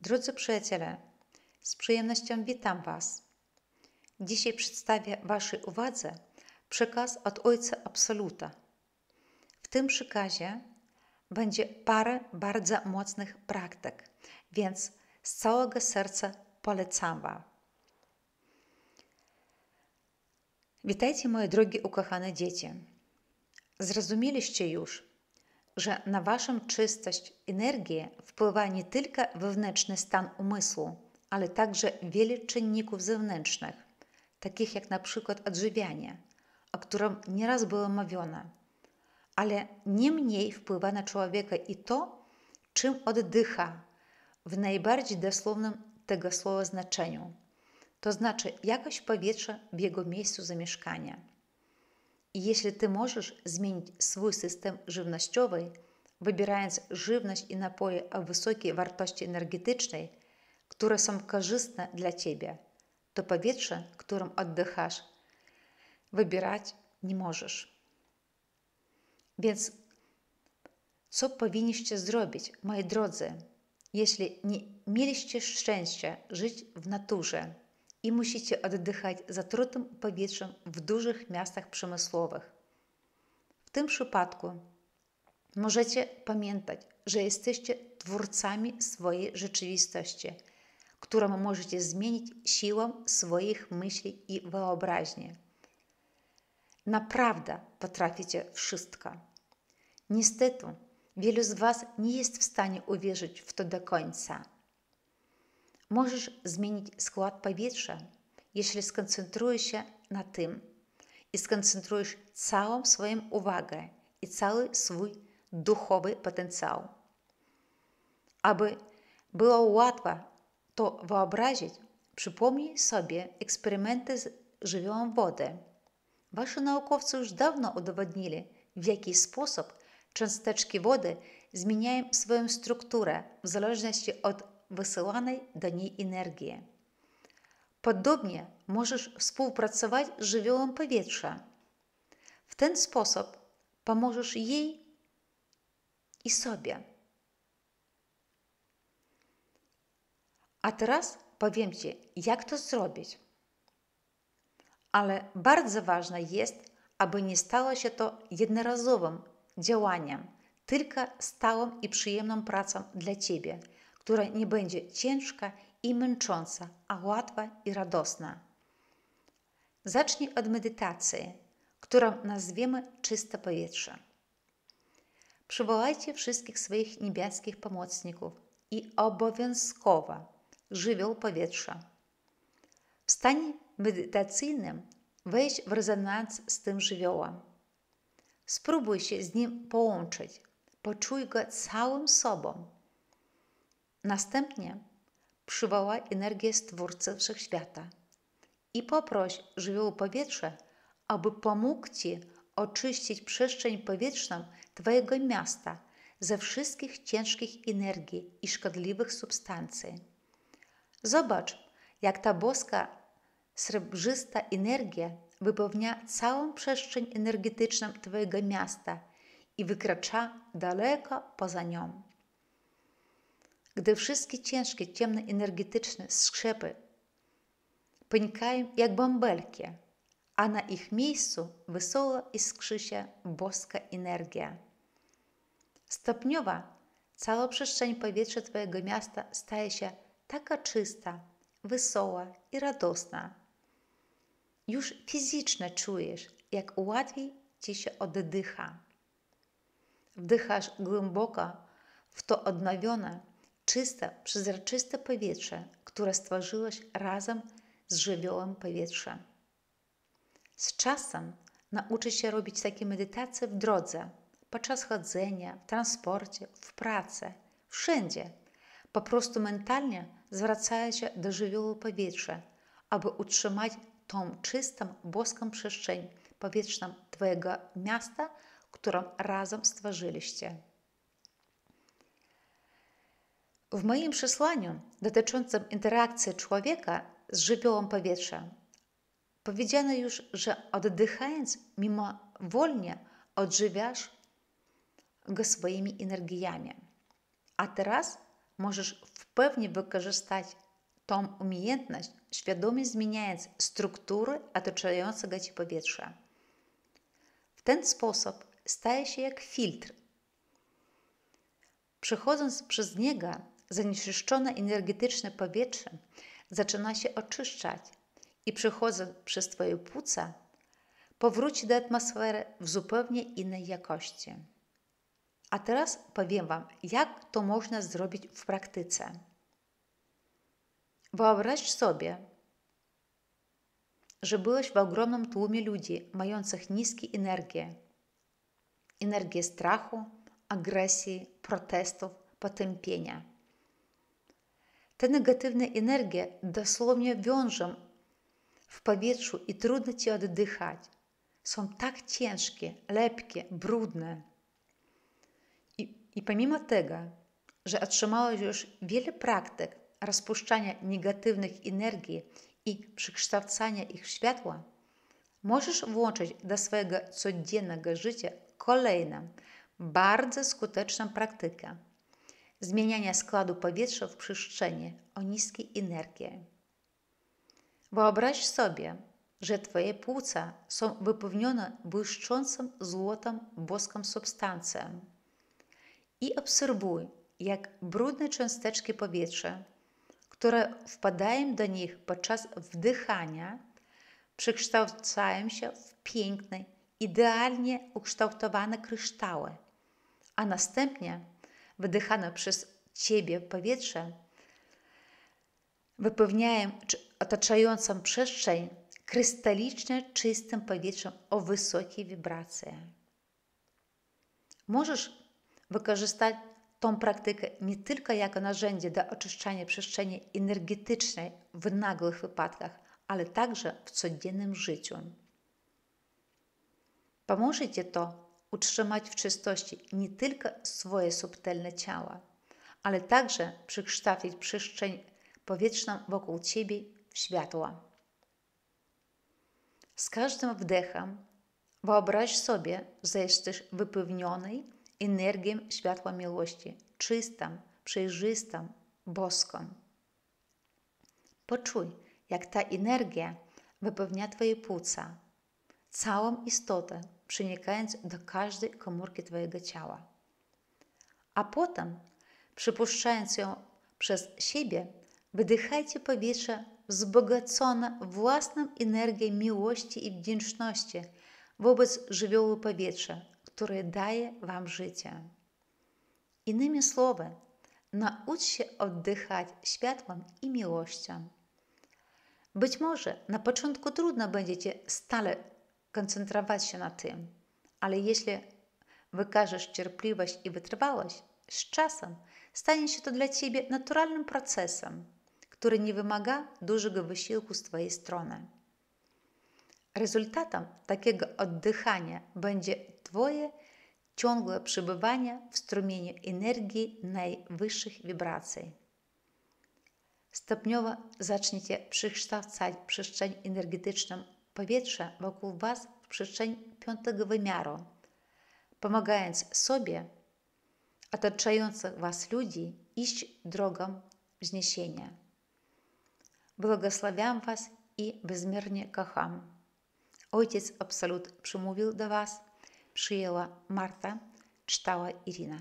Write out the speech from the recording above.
Drodzy przyjaciele, z przyjemnością witam Was. Dzisiaj przedstawię Waszej uwadze przekaz od Ojca Absoluta. W tym przekazie będzie parę bardzo mocnych praktyk, więc z całego serca polecam Wam. Witajcie moje drogie ukochane dzieci. Zrozumieliście już, że na Waszą czystość energię wpływa nie tylko wewnętrzny stan umysłu, ale także wiele czynników zewnętrznych, takich jak na przykład odżywianie, o którym nieraz było mówione. Ale nie mniej wpływa na człowieka i to, czym oddycha w najbardziej dosłownym tego słowa znaczeniu, to znaczy jakość powietrza w jego miejscu zamieszkania. Jeśli ty możesz zmienić swój system żywnościowy, wybierając żywność i napoje o wysokiej wartości energetycznej, które są korzystne dla ciebie, to powietrze, którym oddychasz, wybierać nie możesz. Więc co powinniście zrobić, moi drodzy, jeśli nie mieliście szczęścia żyć w naturze i musicie oddychać zatrutym powietrzem w dużych miastach przemysłowych? W tym przypadku możecie pamiętać, że jesteście twórcami swojej rzeczywistości, którą możecie zmienić siłą swoich myśli i wyobraźni. Naprawdę potraficie wszystko. Niestety, wielu z Was nie jest w stanie uwierzyć w to do końca. Możesz zmienić skład powietrza, jeśli skoncentrujesz się na tym i skoncentrujesz całą swoją uwagę i cały swój duchowy potencjał. Aby było łatwo to wyobrazić, przypomnij sobie eksperymenty z żywiołem wody. Wasi naukowcy już dawno udowodnili, w jaki sposób cząsteczki wody zmieniają swoją strukturę w zależności od wysyłanej do niej energii. Podobnie możesz współpracować z żywiołem powietrza. W ten sposób pomożesz jej i sobie. A teraz powiem Ci, jak to zrobić. Ale bardzo ważne jest, aby nie stało się to jednorazowym działaniem, tylko stałą i przyjemną pracą dla Ciebie, która nie będzie ciężka i męcząca, a łatwa i radosna. Zacznij od medytacji, którą nazwiemy czyste powietrze. Przywołajcie wszystkich swoich niebieskich pomocników i obowiązkowo żywioł powietrza. W stanie medytacyjnym wejść w rezonans z tym żywiołem. Spróbuj się z nim połączyć. Poczuj go całym sobą. Następnie przywołaj energię Stwórcy Wszechświata i poproś żywioł powietrza, aby pomógł Ci oczyścić przestrzeń powietrzną Twojego miasta ze wszystkich ciężkich energii i szkodliwych substancji. Zobacz, jak ta boska, srebrzysta energia wypełnia całą przestrzeń energetyczną Twojego miasta i wykracza daleko poza nią. Gdy wszystkie ciężkie, ciemne, energetyczne skrzepy panikają jak bąbelki, a na ich miejscu wesoło iskrzy się boska energia. Stopniowo cała przestrzeń powietrza Twojego miasta staje się taka czysta, wesoła i radosna. Już fizycznie czujesz, jak łatwiej ci się oddycha. Wdychasz głęboko w to odnowione, czyste, przezroczyste powietrze, które stworzyłeś razem z żywiołem powietrza. Z czasem nauczysz się robić takie medytacje w drodze, podczas chodzenia, w transporcie, w pracy, wszędzie. Po prostu mentalnie zwracają się do żywiołu powietrza, aby utrzymać tą czystą, boską przestrzeń powietrzną Twojego miasta, którą razem stworzyliście. W moim przesłaniu dotyczącym interakcji człowieka z żywiołem powietrza powiedziano już, że oddychając mimowolnie odżywiasz go swoimi energiami. A teraz możesz w wpewnie wykorzystać tą umiejętność, świadomie zmieniając struktury otaczającego Ci powietrza. W ten sposób staje się jak filtr. Przechodząc przez niego, zanieczyszczone energetyczne powietrze zaczyna się oczyszczać i przechodząc przez Twoje płuca, powróci do atmosfery w zupełnie innej jakości. A teraz powiem Wam, jak to można zrobić w praktyce. Wyobraź sobie, że byłeś w ogromnym tłumie ludzi mających niskie energie. Energię strachu, agresji, protestów, potępienia. Te negatywne energie dosłownie wiążą w powietrzu i trudno ci oddychać. Są tak ciężkie, lepkie, brudne. I, i pomimo tego, że otrzymałeś już wiele praktyk rozpuszczania negatywnych energii i przekształcania ich w światło, możesz włączyć do swojego codziennego życia kolejną, bardzo skuteczną praktykę zmieniania składu powietrza w przestrzeni o niskiej energii. Wyobraź sobie, że Twoje płuca są wypełnione błyszczącą złotą boską substancją i obserwuj, jak brudne cząsteczki powietrza, które wpadają do nich podczas wdychania, przekształcają się w piękne, idealnie ukształtowane kryształy, a następnie wydychane przez Ciebie powietrze wypełniają otaczającą przestrzeń krystalicznie czystym powietrzem o wysokiej wibracji. Możesz wykorzystać tą praktykę nie tylko jako narzędzie do oczyszczania przestrzeni energetycznej w nagłych wypadkach, ale także w codziennym życiu. Ci to utrzymać w czystości nie tylko swoje subtelne ciała, ale także przekształcić przestrzeń powietrzną wokół Ciebie w światło. Z każdym wdechem wyobraź sobie, że jesteś wypełniony energią światła miłości, czystą, przejrzystą, boską. Poczuj, jak ta energia wypełnia Twoje płuca, całą istotę, przenikając do każdej komórki Twojego ciała. A potem, przypuszczając ją przez siebie, wydychajcie powietrze wzbogacone własną energią miłości i wdzięczności wobec żywiołu powietrza, które daje Wam życie. Innymi słowy, naucz się oddychać światłem i miłością. Być może na początku trudno będziecie stale koncentrować się na tym, ale jeśli wykażesz cierpliwość i wytrwałość, z czasem stanie się to dla Ciebie naturalnym procesem, który nie wymaga dużego wysiłku z Twojej strony. Rezultatem takiego oddychania będzie Twoje ciągłe przebywanie w strumieniu energii najwyższych wibracji. Stopniowo zaczniecie przekształcać przestrzeń energetyczną powietrza wokół Was w przestrzeń piątego wymiaru, pomagając sobie, otaczających Was ludzi iść drogą wzniesienia. Błogosławiam Was i bezmiernie kocham. Ojciec Absolut przemówił do Was, przyjęła Marta, czytała Irina.